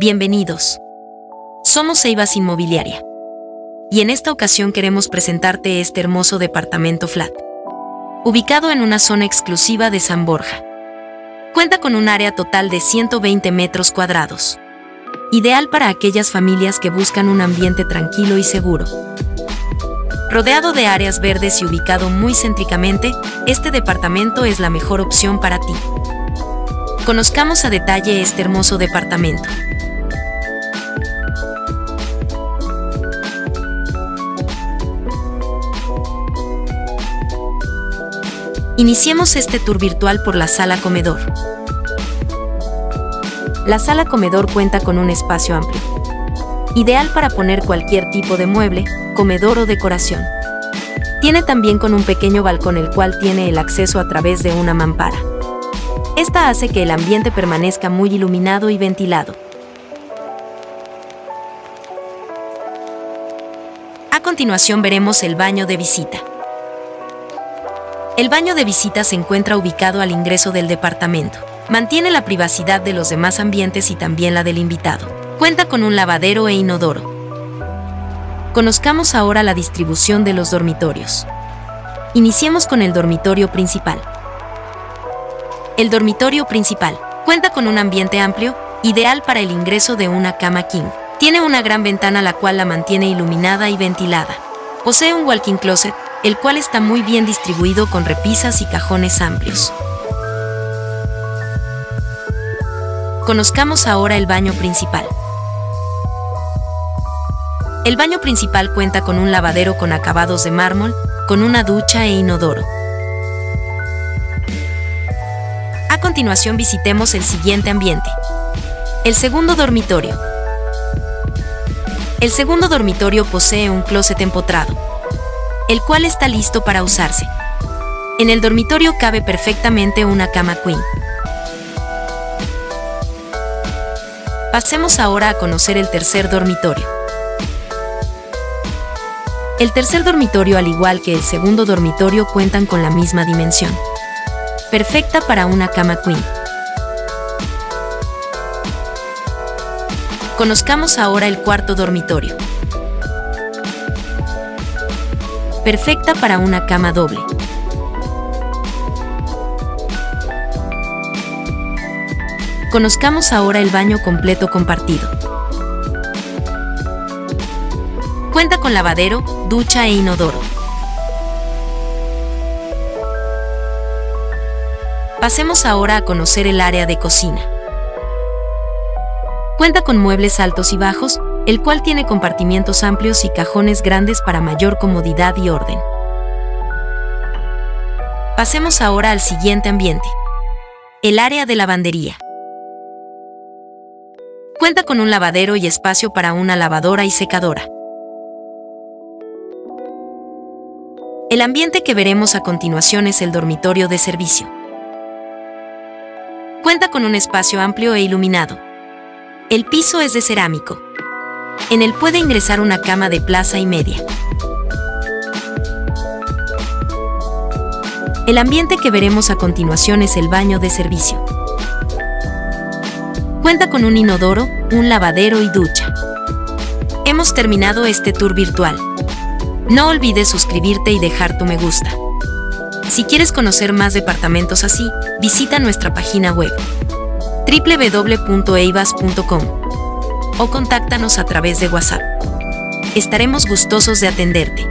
Bienvenidos. Somos Eivas Inmobiliaria. Y en esta ocasión queremos presentarte este hermoso departamento flat. Ubicado en una zona exclusiva de San Borja. Cuenta con un área total de 120 metros cuadrados. Ideal para aquellas familias que buscan un ambiente tranquilo y seguro. Rodeado de áreas verdes y ubicado muy céntricamente, este departamento es la mejor opción para ti. Conozcamos a detalle este hermoso departamento. Iniciemos este tour virtual por la sala comedor. La sala comedor cuenta con un espacio amplio, ideal para poner cualquier tipo de mueble, comedor o decoración. Tiene también con un pequeño balcón el cual tiene el acceso a través de una mampara. Esta hace que el ambiente permanezca muy iluminado y ventilado. A continuación veremos el baño de visita. El baño de visita se encuentra ubicado al ingreso del departamento. Mantiene la privacidad de los demás ambientes y también la del invitado. Cuenta con un lavadero e inodoro. Conozcamos ahora la distribución de los dormitorios. Iniciemos con el dormitorio principal. El dormitorio principal cuenta con un ambiente amplio, ideal para el ingreso de una cama king. Tiene una gran ventana la cual la mantiene iluminada y ventilada. Posee un walking closet, el cual está muy bien distribuido con repisas y cajones amplios. Conozcamos ahora el baño principal. El baño principal cuenta con un lavadero con acabados de mármol, con una ducha e inodoro. A continuación visitemos el siguiente ambiente. El segundo dormitorio. El segundo dormitorio posee un closet empotrado, el cual está listo para usarse. En el dormitorio cabe perfectamente una cama queen. Pasemos ahora a conocer el tercer dormitorio. El tercer dormitorio, al igual que el segundo dormitorio, cuentan con la misma dimensión. Perfecta para una cama queen. Conozcamos ahora el cuarto dormitorio. Perfecta para una cama doble. Conozcamos ahora el baño completo compartido. Cuenta con lavadero, ducha e inodoro. Pasemos ahora a conocer el área de cocina. Cuenta con muebles altos y bajos, el cual tiene compartimientos amplios y cajones grandes para mayor comodidad y orden. Pasemos ahora al siguiente ambiente. El área de lavandería. Cuenta con un lavadero y espacio para una lavadora y secadora. El ambiente que veremos a continuación es el dormitorio de servicio. Cuenta con un espacio amplio e iluminado. El piso es de cerámico. En él puede ingresar una cama de plaza y media. El ambiente que veremos a continuación es el baño de servicio. Cuenta con un inodoro, un lavadero y ducha. Hemos terminado este tour virtual. No olvides suscribirte y dejar tu me gusta. Si quieres conocer más departamentos así, visita nuestra página web www.eivas.com o contáctanos a través de WhatsApp. Estaremos gustosos de atenderte.